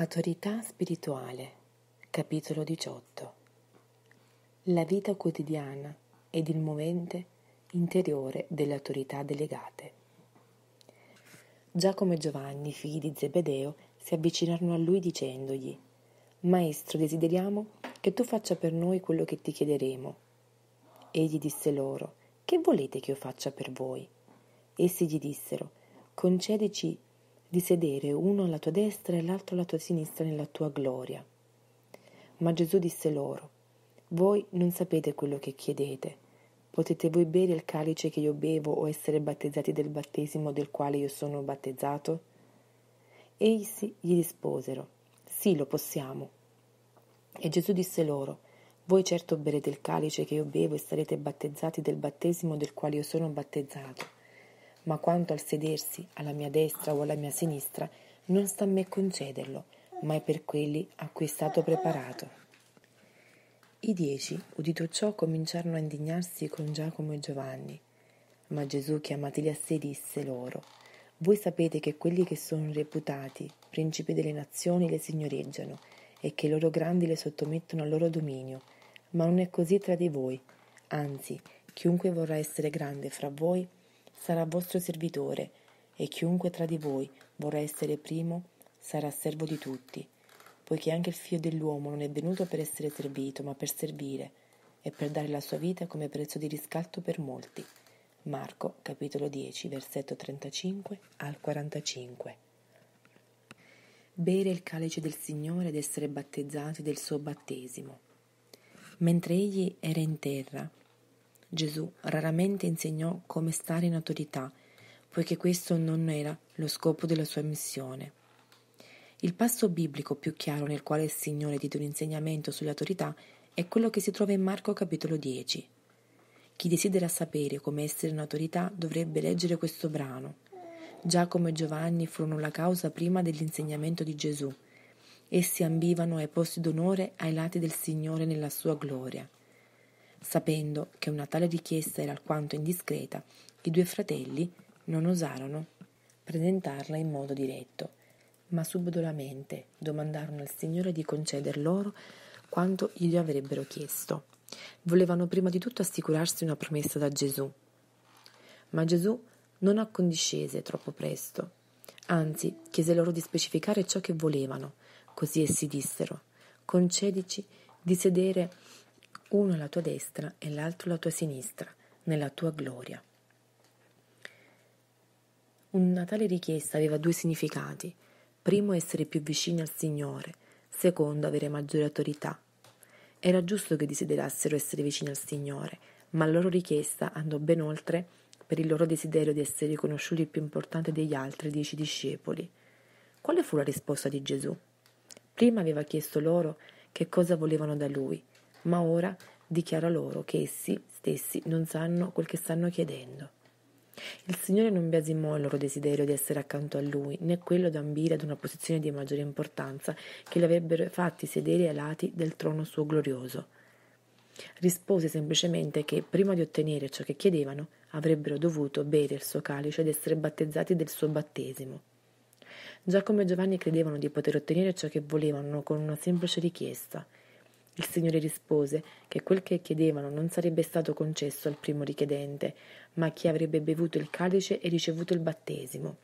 Autorità spirituale, capitolo 18. La vita quotidiana ed il movente interiore delle autorità delegate. Giacomo e Giovanni, figli di Zebedeo, si avvicinarono a lui dicendogli: Maestro, desideriamo che tu faccia per noi quello che ti chiederemo. Egli disse loro: Che volete che io faccia per voi? Essi gli dissero: Concedici di sedere uno alla tua destra e l'altro alla tua sinistra nella tua gloria. Ma Gesù disse loro, voi non sapete quello che chiedete. Potete voi bere il calice che io bevo o essere battezzati del battesimo del quale io sono battezzato? Essi gli risposero, sì, lo possiamo. E Gesù disse loro, voi certo berete il calice che io bevo e sarete battezzati del battesimo del quale io sono battezzato ma quanto al sedersi alla mia destra o alla mia sinistra, non sta a me concederlo, ma è per quelli a cui è stato preparato. I dieci, udito ciò, cominciarono a indignarsi con Giacomo e Giovanni. Ma Gesù, chiamateli a sé, disse loro, Voi sapete che quelli che sono reputati principi delle nazioni le signoreggiano e che i loro grandi le sottomettono al loro dominio, ma non è così tra di voi. Anzi, chiunque vorrà essere grande fra voi sarà vostro servitore, e chiunque tra di voi vorrà essere primo sarà servo di tutti, poiché anche il figlio dell'uomo non è venuto per essere servito, ma per servire e per dare la sua vita come prezzo di riscatto per molti. Marco capitolo 10 versetto 35 al 45. Bere il calice del Signore ed essere battezzati del suo battesimo. Mentre egli era in terra, Gesù raramente insegnò come stare in autorità, poiché questo non era lo scopo della sua missione. Il passo biblico più chiaro nel quale il Signore diede un insegnamento sulle autorità è quello che si trova in Marco capitolo 10. Chi desidera sapere come essere in autorità dovrebbe leggere questo brano. Giacomo e Giovanni furono la causa prima dell'insegnamento di Gesù. Essi ambivano ai posti d'onore ai lati del Signore nella sua gloria. Sapendo che una tale richiesta era alquanto indiscreta, i due fratelli non osarono presentarla in modo diretto, ma subdolamente domandarono al Signore di conceder loro quanto gli avrebbero chiesto. Volevano prima di tutto assicurarsi una promessa da Gesù. Ma Gesù non accondiscese troppo presto, anzi chiese loro di specificare ciò che volevano, così essi dissero, concedici di sedere uno alla tua destra e l'altro alla tua sinistra, nella tua gloria. Una tale richiesta aveva due significati. Primo, essere più vicini al Signore. Secondo, avere maggiore autorità. Era giusto che desiderassero essere vicini al Signore, ma la loro richiesta andò ben oltre per il loro desiderio di essere riconosciuti più importanti degli altri dieci discepoli. Quale fu la risposta di Gesù? Prima aveva chiesto loro che cosa volevano da lui ma ora dichiara loro che essi stessi non sanno quel che stanno chiedendo. Il Signore non biasimò il loro desiderio di essere accanto a Lui, né quello di ambire ad una posizione di maggiore importanza che li avrebbero fatti sedere ai lati del trono suo glorioso. Rispose semplicemente che, prima di ottenere ciò che chiedevano, avrebbero dovuto bere il suo calice ed essere battezzati del suo battesimo. Giacomo e Giovanni credevano di poter ottenere ciò che volevano con una semplice richiesta, il Signore rispose che quel che chiedevano non sarebbe stato concesso al primo richiedente, ma a chi avrebbe bevuto il calice e ricevuto il battesimo.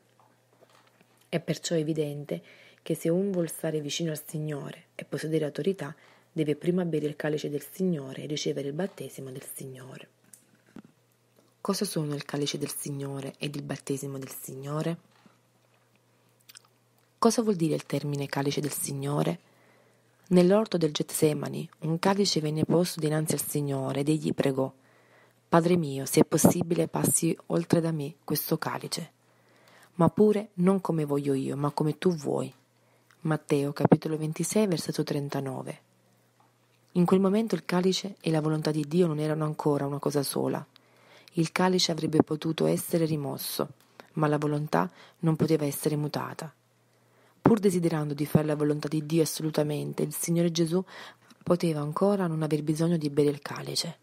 È perciò evidente che se un vuol stare vicino al Signore e possedere autorità, deve prima bere il calice del Signore e ricevere il battesimo del Signore. Cosa sono il calice del Signore ed il battesimo del Signore? Cosa vuol dire il termine calice del Signore? Nell'orto del Getsemani un calice venne posto dinanzi al Signore ed egli pregò Padre mio, se è possibile passi oltre da me questo calice, ma pure non come voglio io, ma come tu vuoi. Matteo capitolo 26 versetto 39. In quel momento il calice e la volontà di Dio non erano ancora una cosa sola. Il calice avrebbe potuto essere rimosso, ma la volontà non poteva essere mutata. Pur desiderando di fare la volontà di Dio assolutamente, il Signore Gesù poteva ancora non aver bisogno di bere il calice.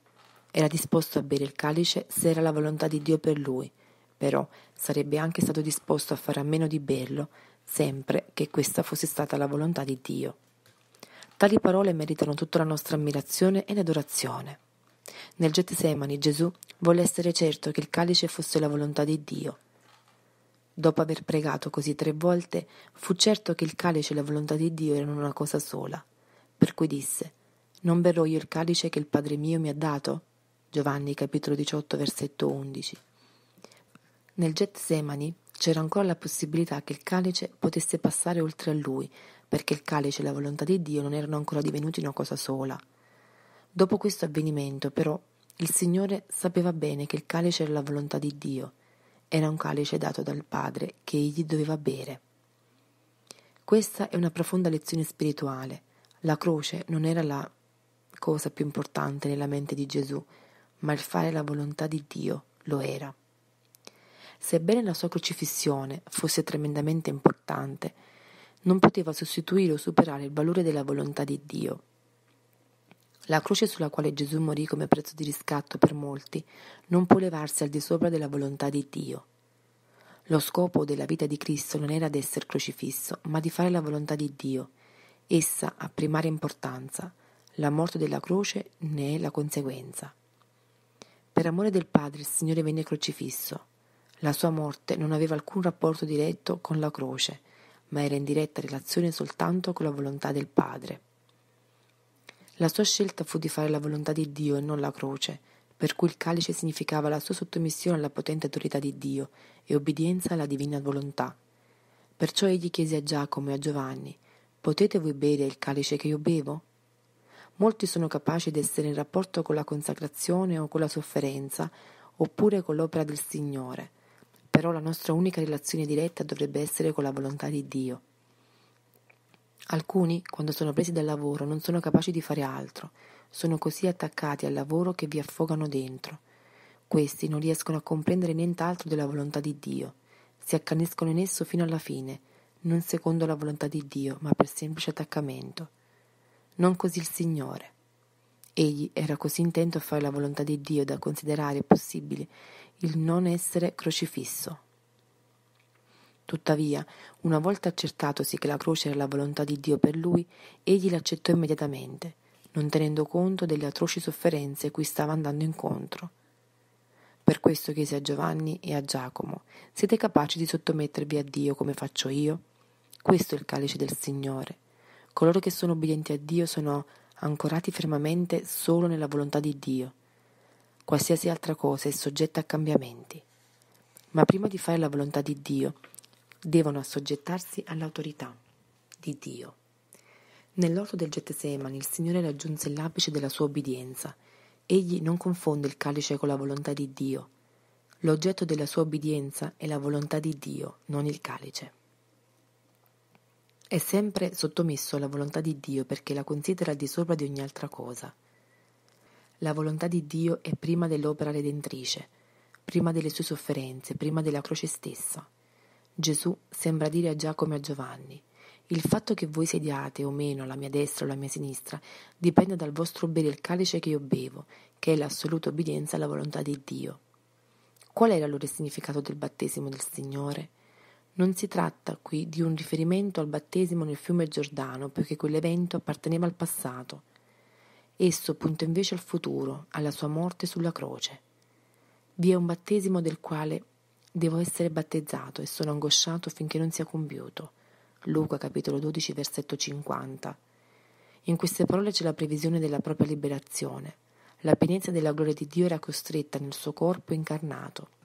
Era disposto a bere il calice se era la volontà di Dio per lui, però sarebbe anche stato disposto a fare a meno di berlo sempre che questa fosse stata la volontà di Dio. Tali parole meritano tutta la nostra ammirazione ed adorazione. Nel Getsemani Gesù volle essere certo che il calice fosse la volontà di Dio. Dopo aver pregato così tre volte, fu certo che il calice e la volontà di Dio erano una cosa sola, per cui disse, Non berrò io il calice che il Padre mio mi ha dato? Giovanni capitolo 18 versetto 11. Nel Getsemani c'era ancora la possibilità che il calice potesse passare oltre a lui, perché il calice e la volontà di Dio non erano ancora divenuti una cosa sola. Dopo questo avvenimento, però, il Signore sapeva bene che il calice era la volontà di Dio, era un calice dato dal Padre che egli doveva bere. Questa è una profonda lezione spirituale. La croce non era la cosa più importante nella mente di Gesù, ma il fare la volontà di Dio lo era. Sebbene la sua crocifissione fosse tremendamente importante, non poteva sostituire o superare il valore della volontà di Dio. La croce sulla quale Gesù morì come prezzo di riscatto per molti non può levarsi al di sopra della volontà di Dio. Lo scopo della vita di Cristo non era di essere crocifisso, ma di fare la volontà di Dio. Essa ha primaria importanza. La morte della croce ne è la conseguenza. Per amore del Padre il Signore venne crocifisso. La sua morte non aveva alcun rapporto diretto con la croce, ma era in diretta relazione soltanto con la volontà del Padre. La sua scelta fu di fare la volontà di Dio e non la croce, per cui il calice significava la sua sottomissione alla potente autorità di Dio e obbedienza alla divina volontà. Perciò egli chiese a Giacomo e a Giovanni, Potete voi bere il calice che io bevo? Molti sono capaci di essere in rapporto con la consacrazione o con la sofferenza, oppure con l'opera del Signore, però la nostra unica relazione diretta dovrebbe essere con la volontà di Dio. Alcuni, quando sono presi dal lavoro, non sono capaci di fare altro, sono così attaccati al lavoro che vi affogano dentro. Questi non riescono a comprendere nient'altro della volontà di Dio, si accaniscono in esso fino alla fine, non secondo la volontà di Dio, ma per semplice attaccamento non così il Signore. Egli era così intento a fare la volontà di Dio da considerare possibile il non essere crocifisso. Tuttavia, una volta accertatosi che la croce era la volontà di Dio per lui, egli l'accettò immediatamente, non tenendo conto delle atroci sofferenze cui stava andando incontro. Per questo chiese a Giovanni e a Giacomo, siete capaci di sottomettervi a Dio come faccio io? Questo è il calice del Signore. Coloro che sono obbedienti a Dio sono ancorati fermamente solo nella volontà di Dio. Qualsiasi altra cosa è soggetta a cambiamenti. Ma prima di fare la volontà di Dio, devono assoggettarsi all'autorità di Dio. Nell'orto del Getsemani il Signore raggiunse l'apice della sua obbedienza. Egli non confonde il calice con la volontà di Dio. L'oggetto della sua obbedienza è la volontà di Dio, non il calice. È sempre sottomesso alla volontà di Dio perché la considera al di sopra di ogni altra cosa. La volontà di Dio è prima dell'opera redentrice, prima delle sue sofferenze, prima della croce stessa. Gesù sembra dire a Giacomo e a Giovanni, il fatto che voi sediate o meno alla mia destra o alla mia sinistra dipende dal vostro bere il calice che io bevo, che è l'assoluta obbedienza alla volontà di Dio. Qual era allora il significato del battesimo del Signore? Non si tratta qui di un riferimento al battesimo nel fiume Giordano, poiché quell'evento apparteneva al passato. Esso punta invece al futuro, alla sua morte sulla croce. Vi è un battesimo del quale devo essere battezzato e sono angosciato finché non sia compiuto. Luca capitolo 12 versetto 50. In queste parole c'è la previsione della propria liberazione. La pienezza della gloria di Dio era costretta nel suo corpo incarnato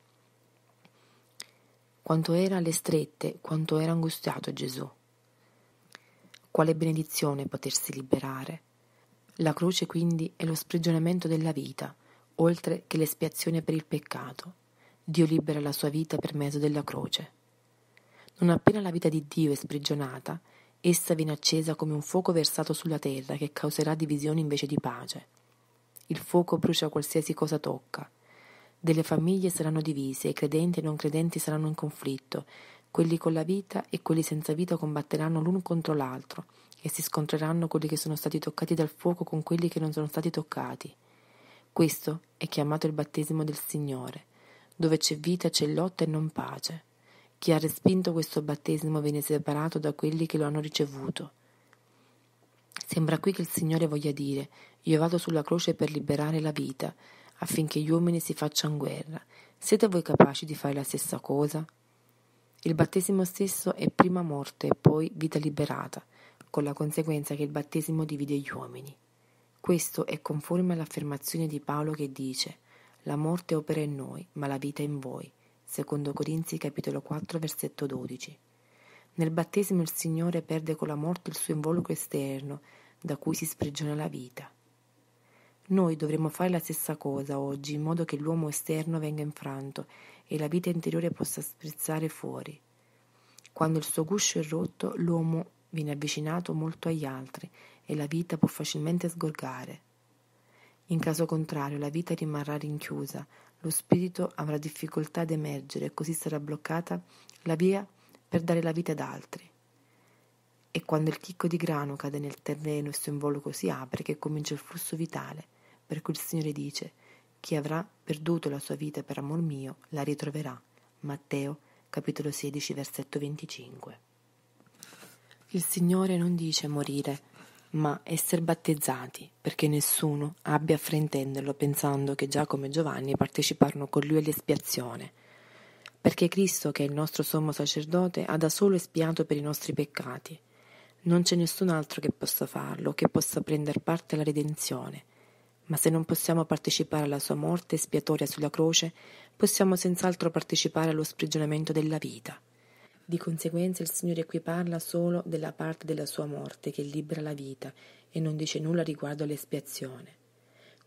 quanto era alle strette, quanto era angustiato Gesù. Quale benedizione potersi liberare. La croce quindi è lo sprigionamento della vita, oltre che l'espiazione per il peccato. Dio libera la sua vita per mezzo della croce. Non appena la vita di Dio è sprigionata, essa viene accesa come un fuoco versato sulla terra che causerà divisione invece di pace. Il fuoco brucia qualsiasi cosa tocca, delle famiglie saranno divise, i credenti e i non credenti saranno in conflitto, quelli con la vita e quelli senza vita combatteranno l'uno contro l'altro e si scontreranno quelli che sono stati toccati dal fuoco con quelli che non sono stati toccati. Questo è chiamato il battesimo del Signore, dove c'è vita c'è lotta e non pace. Chi ha respinto questo battesimo viene separato da quelli che lo hanno ricevuto. Sembra qui che il Signore voglia dire io vado sulla croce per liberare la vita, affinché gli uomini si facciano guerra. Siete voi capaci di fare la stessa cosa? Il battesimo stesso è prima morte e poi vita liberata, con la conseguenza che il battesimo divide gli uomini. Questo è conforme all'affermazione di Paolo che dice La morte opera in noi, ma la vita in voi. Secondo Corinzi capitolo 4 versetto 12. Nel battesimo il Signore perde con la morte il suo involucro esterno, da cui si sprigiona la vita. Noi dovremmo fare la stessa cosa oggi, in modo che l'uomo esterno venga infranto e la vita interiore possa sprizzare fuori. Quando il suo guscio è rotto, l'uomo viene avvicinato molto agli altri e la vita può facilmente sgorgare. In caso contrario, la vita rimarrà rinchiusa, lo spirito avrà difficoltà ad emergere e così sarà bloccata la via per dare la vita ad altri. E quando il chicco di grano cade nel terreno e il suo involucro si apre, che comincia il flusso vitale per cui il Signore dice, chi avrà perduto la sua vita per amor mio, la ritroverà. Matteo capitolo 16 versetto 25. Il Signore non dice morire, ma essere battezzati, perché nessuno abbia a fraintenderlo pensando che Giacomo e Giovanni parteciparono con lui all'espiazione. Perché Cristo, che è il nostro sommo sacerdote, ha da solo espiato per i nostri peccati. Non c'è nessun altro che possa farlo, che possa prendere parte alla redenzione ma se non possiamo partecipare alla sua morte espiatoria sulla croce, possiamo senz'altro partecipare allo sprigionamento della vita. Di conseguenza il Signore qui parla solo della parte della sua morte che libera la vita e non dice nulla riguardo all'espiazione.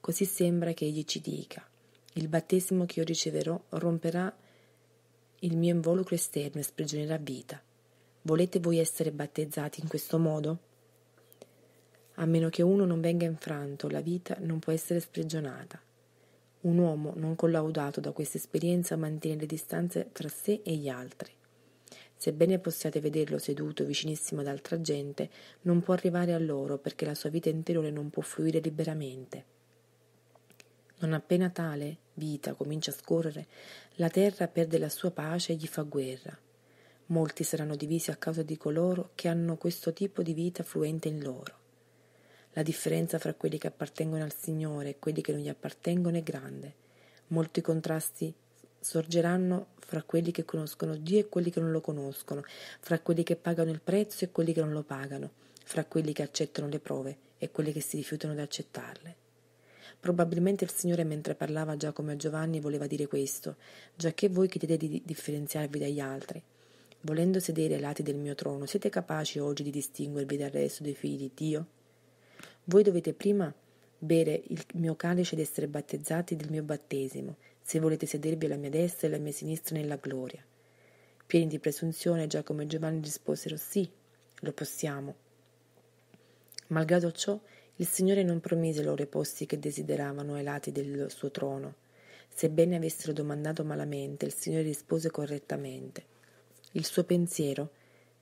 Così sembra che egli ci dica il battesimo che io riceverò romperà il mio involucro esterno e sprigionerà vita. Volete voi essere battezzati in questo modo? A meno che uno non venga infranto, la vita non può essere sprigionata. Un uomo non collaudato da questa esperienza mantiene le distanze tra sé e gli altri. Sebbene possiate vederlo seduto vicinissimo ad altra gente, non può arrivare a loro perché la sua vita interiore non può fluire liberamente. Non appena tale vita comincia a scorrere, la terra perde la sua pace e gli fa guerra. Molti saranno divisi a causa di coloro che hanno questo tipo di vita fluente in loro. La differenza fra quelli che appartengono al Signore e quelli che non gli appartengono è grande. Molti contrasti sorgeranno fra quelli che conoscono Dio e quelli che non lo conoscono, fra quelli che pagano il prezzo e quelli che non lo pagano, fra quelli che accettano le prove e quelli che si rifiutano di accettarle. Probabilmente il Signore mentre parlava a Giacomo e a Giovanni voleva dire questo, giacché voi chiedete di differenziarvi dagli altri. Volendo sedere ai lati del mio trono, siete capaci oggi di distinguervi dal resto dei figli di Dio? Voi dovete prima bere il mio calice ed essere battezzati del mio battesimo, se volete sedervi alla mia destra e alla mia sinistra nella gloria. Pieni di presunzione, Giacomo e Giovanni risposero sì, lo possiamo. Malgrado ciò, il Signore non promise loro i posti che desideravano ai lati del suo trono. Sebbene avessero domandato malamente, il Signore rispose correttamente. Il suo pensiero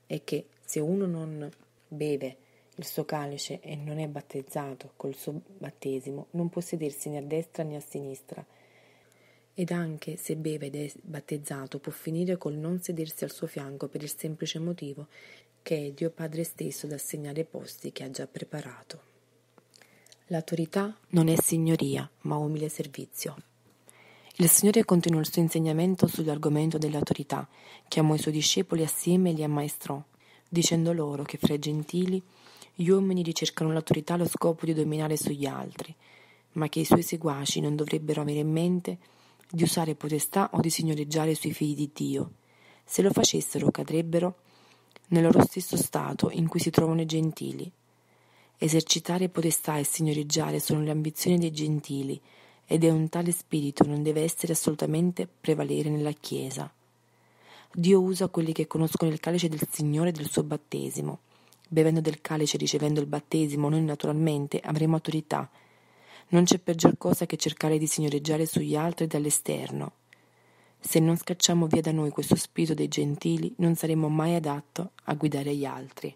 è che se uno non beve il suo calice e non è battezzato col suo battesimo, non può sedersi né a destra né a sinistra. Ed anche se beve ed è battezzato, può finire col non sedersi al suo fianco per il semplice motivo che è Dio Padre stesso ad assegnare i posti che ha già preparato. L'autorità non è signoria, ma umile servizio. Il Signore continuò il suo insegnamento sull'argomento dell'autorità, chiamò i suoi discepoli assieme e li ammaestrò, dicendo loro che fra i gentili gli uomini ricercano l'autorità allo scopo di dominare sugli altri, ma che i suoi seguaci non dovrebbero avere in mente di usare potestà o di signoreggiare sui figli di Dio. Se lo facessero cadrebbero nel loro stesso stato in cui si trovano i gentili. Esercitare potestà e signoreggiare sono le ambizioni dei gentili ed è un tale spirito non deve essere assolutamente prevalere nella Chiesa. Dio usa quelli che conoscono il calice del Signore e del suo battesimo Bevendo del calice e ricevendo il battesimo, noi naturalmente avremo autorità. Non c'è peggior cosa che cercare di signoreggiare sugli altri dall'esterno. Se non scacciamo via da noi questo spirito dei gentili, non saremo mai adatto a guidare gli altri.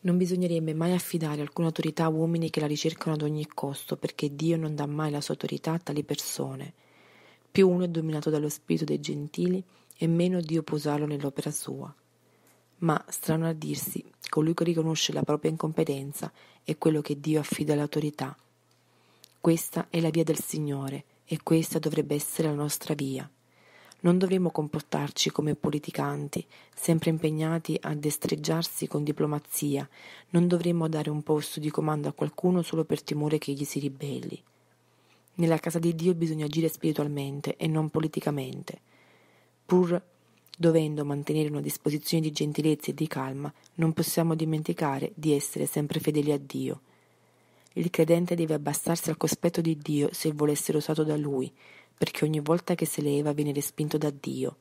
Non bisognerebbe mai affidare alcuna autorità a uomini che la ricercano ad ogni costo, perché Dio non dà mai la sua autorità a tali persone. Più uno è dominato dallo spirito dei gentili, e meno Dio può usarlo nell'opera sua. Ma, strano a dirsi, colui che riconosce la propria incompetenza è quello che Dio affida all'autorità. Questa è la via del Signore e questa dovrebbe essere la nostra via. Non dovremmo comportarci come politicanti, sempre impegnati a destreggiarsi con diplomazia, non dovremmo dare un posto di comando a qualcuno solo per timore che egli si ribelli. Nella casa di Dio bisogna agire spiritualmente e non politicamente. Pur dovendo mantenere una disposizione di gentilezza e di calma, non possiamo dimenticare di essere sempre fedeli a Dio. Il credente deve abbassarsi al cospetto di Dio se vuole essere usato da Lui, perché ogni volta che si leva viene respinto da Dio.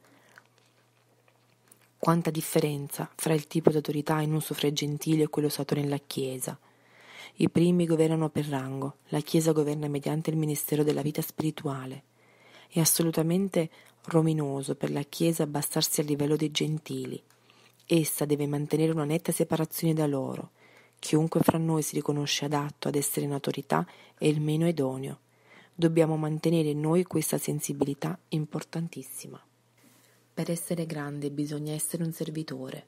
Quanta differenza fra il tipo di autorità in uso fra i gentili e quello usato nella Chiesa. I primi governano per rango, la Chiesa governa mediante il ministero della vita spirituale. È assolutamente rominoso per la Chiesa abbassarsi al livello dei gentili. Essa deve mantenere una netta separazione da loro. Chiunque fra noi si riconosce adatto ad essere in autorità è il meno idoneo. Dobbiamo mantenere in noi questa sensibilità importantissima. Per essere grande bisogna essere un servitore.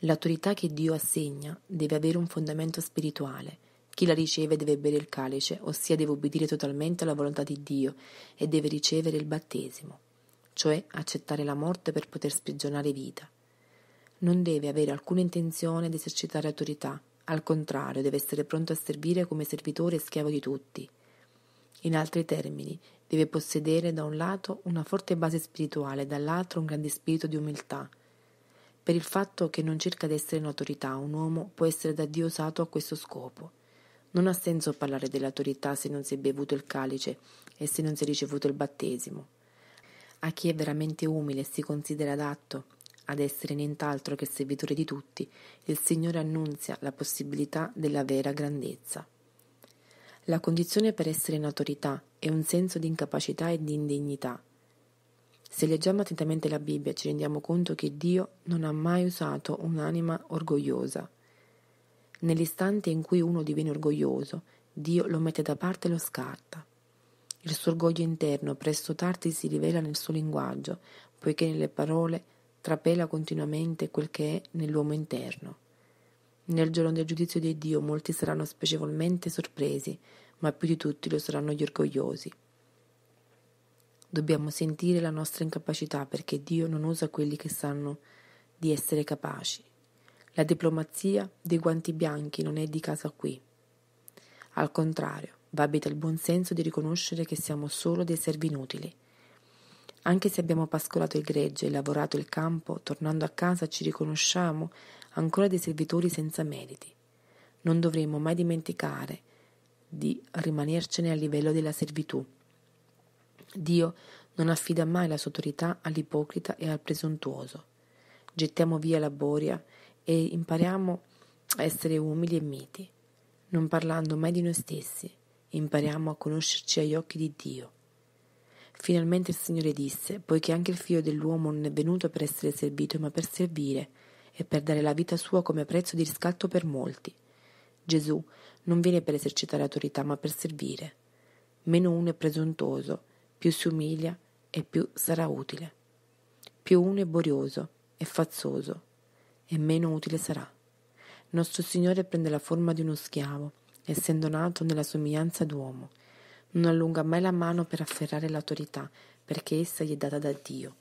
L'autorità che Dio assegna deve avere un fondamento spirituale. Chi la riceve deve bere il calice, ossia deve obbedire totalmente alla volontà di Dio e deve ricevere il battesimo, cioè accettare la morte per poter sprigionare vita. Non deve avere alcuna intenzione di esercitare autorità, al contrario deve essere pronto a servire come servitore e schiavo di tutti. In altri termini, deve possedere da un lato una forte base spirituale, dall'altro un grande spirito di umiltà. Per il fatto che non cerca di essere in autorità, un uomo può essere da Dio usato a questo scopo. Non ha senso parlare dell'autorità se non si è bevuto il calice e se non si è ricevuto il battesimo. A chi è veramente umile e si considera adatto ad essere nient'altro che servitore di tutti, il Signore annunzia la possibilità della vera grandezza. La condizione per essere in autorità è un senso di incapacità e di indegnità. Se leggiamo attentamente la Bibbia ci rendiamo conto che Dio non ha mai usato un'anima orgogliosa. Nell'istante in cui uno diviene orgoglioso, Dio lo mette da parte e lo scarta. Il suo orgoglio interno presto tardi si rivela nel suo linguaggio, poiché nelle parole trapela continuamente quel che è nell'uomo interno. Nel giorno del giudizio di Dio molti saranno spiacevolmente sorpresi, ma più di tutti lo saranno gli orgogliosi. Dobbiamo sentire la nostra incapacità perché Dio non usa quelli che sanno di essere capaci. La diplomazia dei guanti bianchi non è di casa qui. Al contrario, va abita il buon senso di riconoscere che siamo solo dei servi inutili. Anche se abbiamo pascolato il gregge e lavorato il campo, tornando a casa ci riconosciamo ancora dei servitori senza meriti. Non dovremmo mai dimenticare di rimanercene a livello della servitù. Dio non affida mai la sua autorità all'ipocrita e al presuntuoso. Gettiamo via la boria e impariamo a essere umili e miti, non parlando mai di noi stessi, impariamo a conoscerci agli occhi di Dio. Finalmente il Signore disse, poiché anche il figlio dell'uomo non è venuto per essere servito, ma per servire e per dare la vita sua come prezzo di riscatto per molti. Gesù non viene per esercitare autorità, ma per servire. Meno uno è presuntuoso, più si umilia e più sarà utile. Più uno è borioso e fazzoso, e meno utile sarà. Nostro Signore prende la forma di uno schiavo, essendo nato nella somiglianza d'uomo. Non allunga mai la mano per afferrare l'autorità, perché essa gli è data da Dio.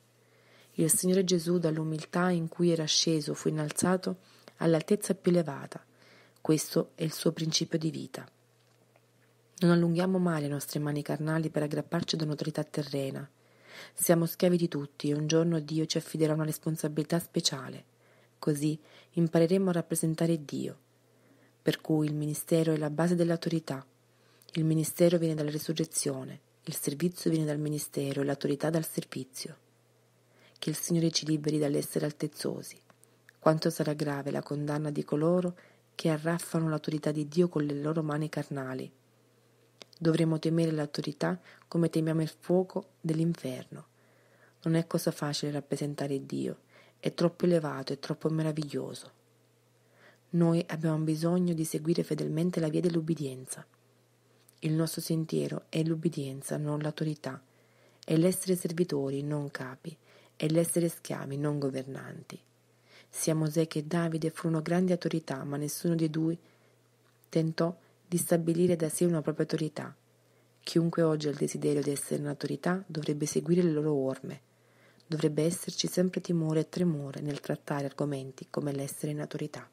Il Signore Gesù dall'umiltà in cui era sceso fu innalzato all'altezza più elevata. Questo è il suo principio di vita. Non allunghiamo mai le nostre mani carnali per aggrapparci ad un'autorità terrena. Siamo schiavi di tutti e un giorno Dio ci affiderà una responsabilità speciale. Così impareremo a rappresentare Dio. Per cui il ministero è la base dell'autorità. Il ministero viene dalla risurrezione, il servizio viene dal ministero e l'autorità dal servizio che il Signore ci liberi dall'essere altezzosi. Quanto sarà grave la condanna di coloro che arraffano l'autorità di Dio con le loro mani carnali. Dovremo temere l'autorità come temiamo il fuoco dell'inferno. Non è cosa facile rappresentare Dio, è troppo elevato, è troppo meraviglioso. Noi abbiamo bisogno di seguire fedelmente la via dell'ubbidienza. Il nostro sentiero è l'ubbidienza, non l'autorità, è l'essere servitori, non capi, è l'essere schiavi, non governanti. Sia Mosè che Davide furono grandi autorità, ma nessuno dei due tentò di stabilire da sé una propria autorità. Chiunque oggi ha il desiderio di essere un'autorità dovrebbe seguire le loro orme. Dovrebbe esserci sempre timore e tremore nel trattare argomenti come l'essere in autorità.